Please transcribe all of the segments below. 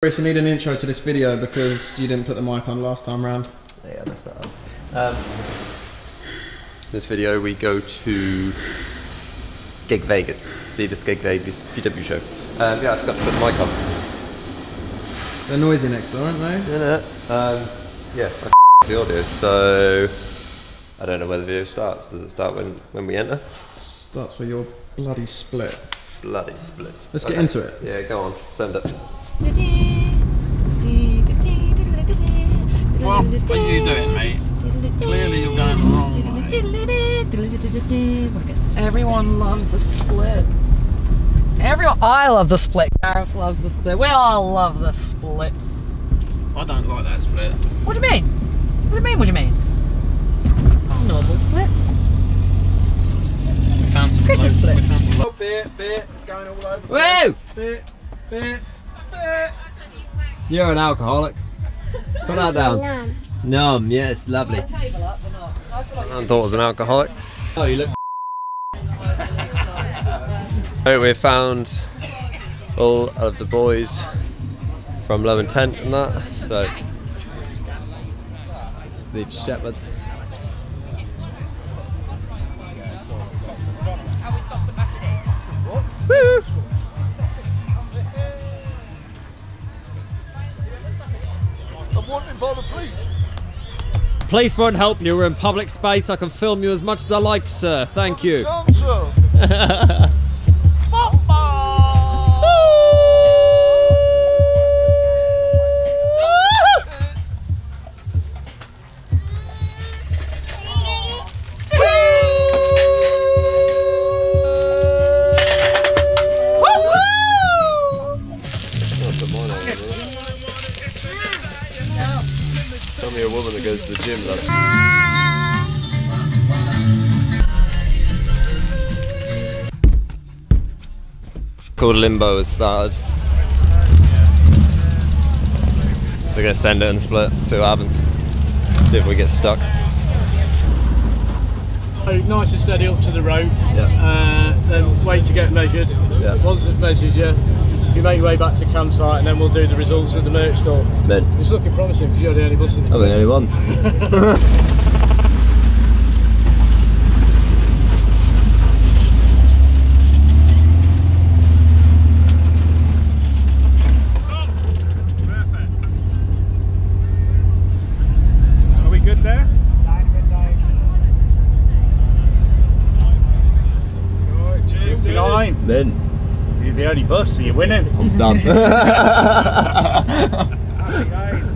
Chris, I need an intro to this video because you didn't put the mic on last time round. Yeah, I messed that up. Um, this video we go to Skeg Vegas, Viva Skeg Vegas VW show. Um, yeah, I forgot to put the mic on. They're noisy next door, aren't they? Yeah, um, yeah, I the audio, so I don't know where the video starts. Does it start when, when we enter? Starts with your bloody split. Bloody split. Let's get into it. Yeah, go on, send it. What are you doing, mate? Clearly you're going the wrong way. Everyone loves the split. Everyone, I love the split. Gareth loves the split. We all love the split. I don't like that split. What do you mean? What do you mean? What do you mean? Normal split. We found some Chris's split. We found some low- Oh, bit, bit. It's going all over. Woo! Bit, bit, bit. You're an alcoholic. Put that down. Numb, yes, lovely. I thought I was an alcoholic. Oh, you look. Right, we found all of the boys from Low Intent and that. So, Steve Shepherds. Police won't help you. We're in public space. I can film you as much as I like, sir. Thank you. Called Limbo has started. So we're gonna send it and split, see what happens. See if we get stuck. Nice and steady up to the rope, Yeah. Uh, then wait to get measured. Yeah. Once it's measured you, you make your way back to campsite and then we'll do the results at the merch store. Men. It's looking promising because you're the only buses. I'm the only one. good there? Nine. Men. You're the only bus, so you're winning. I'm done.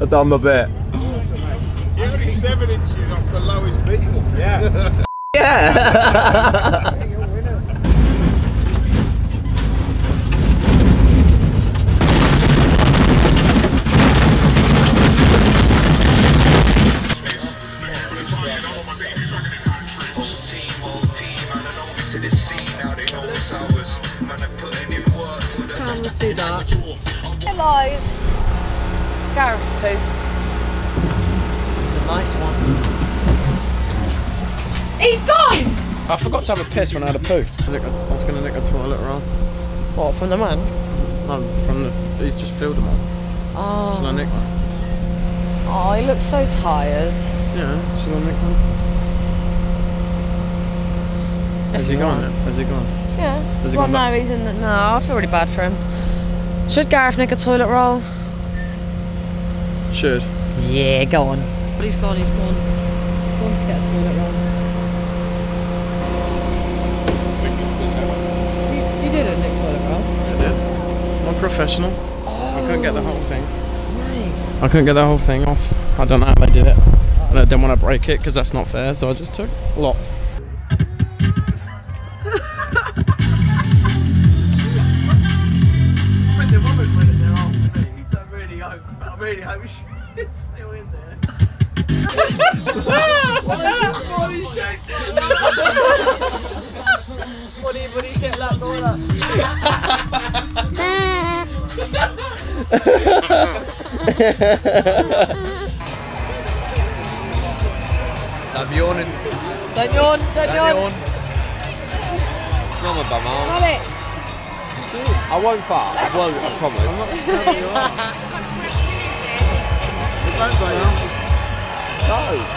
I've done my bit. You're only seven inches off the lowest beetle. Yeah. Time Gareth's poo. It's a nice one. He's gone! I forgot to have a piss when I had a poo. I was going to nick a toilet roll. What, from the man? No, from the. He's just filled them all. Oh. Shall I Oh, nick one? oh he looks so tired. Yeah, shall I nick one? Has he gone? want. Has he gone? Yeah. Has he well, gone no, back? he's in the. No, I feel really bad for him. Should Gareth nick a toilet roll? Should. Yeah, go on. But he's gone, he's gone. He's gone to get a toilet roll. You, you did a nick toilet roll? I did. I'm a professional. I couldn't get the oh. whole thing. Nice. I couldn't get the whole thing off. I don't know how they did it. And I didn't want to break it because that's not fair, so I just took lots. When the Body shaking. Body, body shake like boiler. Stop yawning. Don't yawn, don't yawn. Smell my bum, Smell it. I won't fart. I won't. I promise. Don't smell. Guys,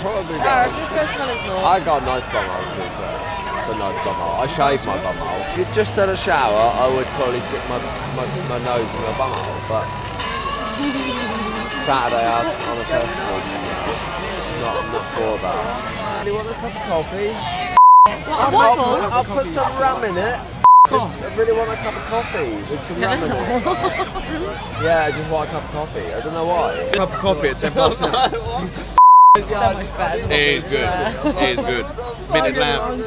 probably uh, Oh, not. just go smell his nose. I got a nice bum hole, to be fair. It's a nice bum hole. I shave my bum hole. If you just had a shower, I would probably stick my, my, my nose in my bum hole, but Saturday out on a festival, not, not for that. Do you want a cup of coffee? What, I'll, I'll put some rum in it. Just, I really want a cup of coffee with some rum. Yeah, I just want a cup of coffee. I don't know why. Cup of coffee at 10 past 10. so much better. It is good. It is good. Minted lamb.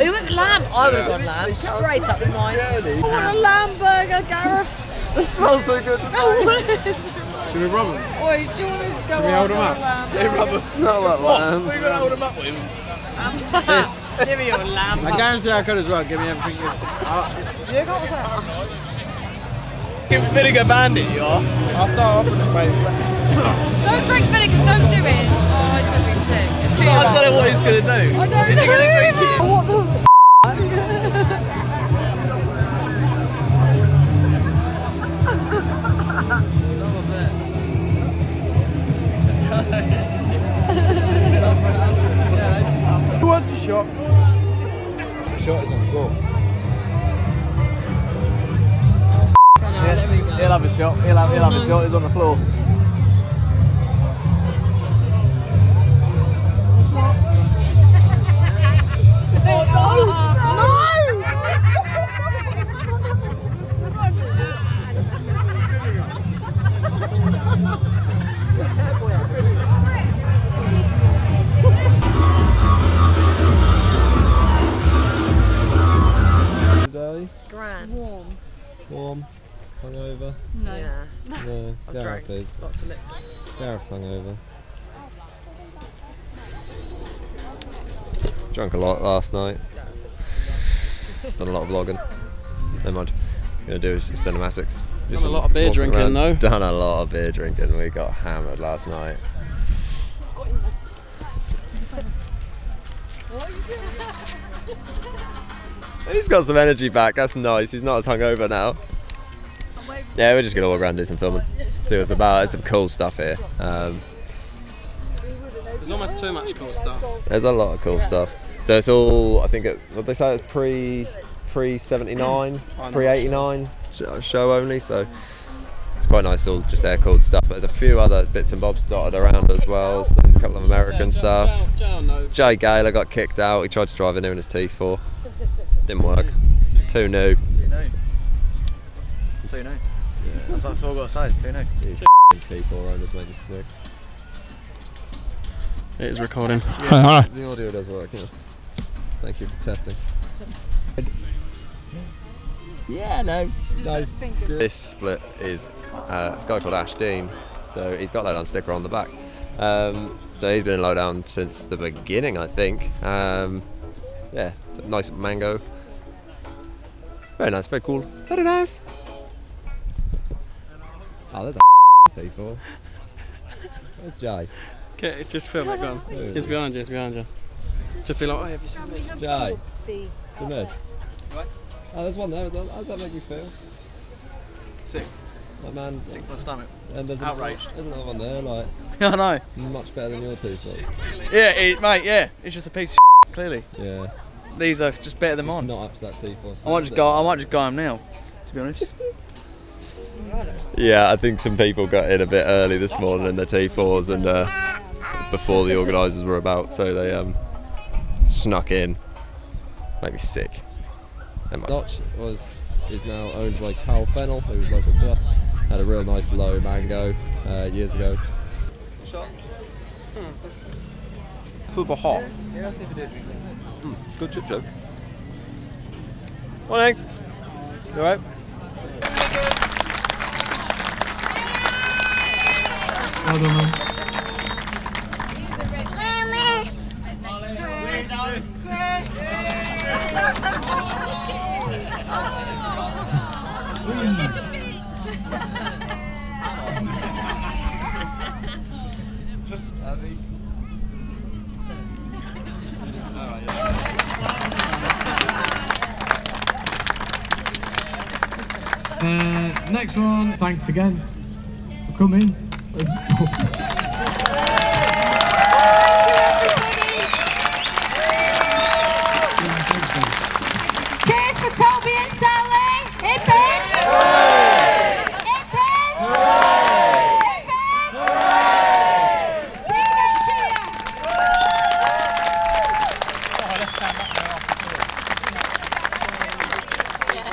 You went lamb? I would have gone lamb. Straight up nice. I want a lamb burger, Gareth. It smells so good. Should we rob them? Oi, do you want to go Should we hold them up? lamb? Smell like lamb. We're going to hold him up with him. Yes. Give me your lamb. I guarantee I could as well. Give me everything. you- You can't say Give Vinegar Bandit, you are. I'll start off with it, mate. Don't drink vinegar, don't do it. Oh, it's going to be sick. I don't know what he's going to do. I don't Is he going to drink it? What the shot? The shot is on the floor. There we go. He'll have a shot. He'll have, he'll have a shot. He's on the floor. Liquor. Gareth's hungover. Drunk a lot last night. Done a lot of vlogging. Never mind. Gonna do some cinematics. Do Done a lot of beer walking drinking, though. Done a lot of beer drinking. We got hammered last night. He's got some energy back. That's nice. He's not as hungover now. Yeah, we're just gonna walk around and do some filming. See what it's about. There's some cool stuff here. Um, There's almost too much cool stuff. there's a lot of cool stuff. So it's all. I think it. What they say it's pre pre seventy nine, pre eighty nine show only. So it's quite nice. All just air cooled stuff. But there's a few other bits and bobs dotted around as well. Some, a couple of American stuff. Jay Gaylor got kicked out. He tried to drive in there in his T4. Didn't work. Too new. That's, that's all I've got to say. It's too new. These T4 owners make me sick. It is recording. The audio does work, yes. Thank you for testing. Yeah, no. Nice. This split is uh, it's a guy called Ash Dean. So he's got a lowdown sticker on the back. Um, so he's been in lowdown since the beginning, I think. Um, yeah, nice mango. Very nice, very cool. Very nice. Oh, there's a T4. Where's Jay? Okay, just film it, go on. It's behind you, it's behind you. Just be like, oh, have you seen this? Jay. It's a nerd. Oh, there's one there as well. How does that make you feel? Sick. Like, man, Sick to my stomach. and there's Outraged. Another, there's another one there, like, I know. much better than your two thoughts. Yeah, it, mate, yeah. It's just a piece of clearly. Yeah. These are just better than Just mine. not up to that T4. I might just go. I might just go home now. To be honest. Yeah, I think some people got in a bit early this morning in the T4s and uh, before the organisers were about, so they um, snuck in. Made me sick. Dutch was is now owned by Carl Fennell, who's local to us. Had a real nice low mango uh, years ago. Super hot. Good chip joke. Morning. You alright? Alderman. Just, I think. Uh, next one, thanks again for coming. Cheers for Toby and Sally. Cheer.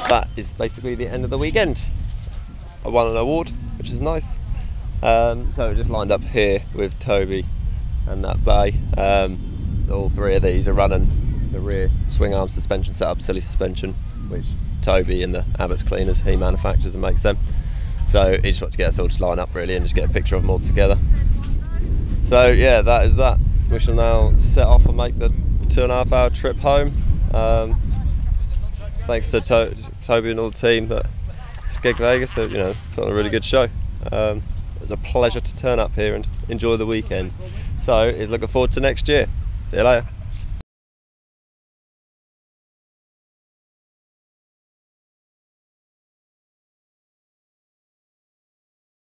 that is basically the end of the weekend. I won an award, which is nice. Um, so we're just lined up here with Toby and that bay. Um, all three of these are running the rear swing arm suspension setup, silly suspension, which Toby and the Abbott's cleaners he manufactures and makes them. So he just wants to get us all to line up really and just get a picture of them all together. So yeah, that is that. We shall now set off and make the two and a half hour trip home. Um, thanks to, to- Toby and all the team at Skeg Vegas. They, you know, put on a really good show. Um, it was a pleasure to turn up here and enjoy the weekend. So, is looking forward to next year. See you later.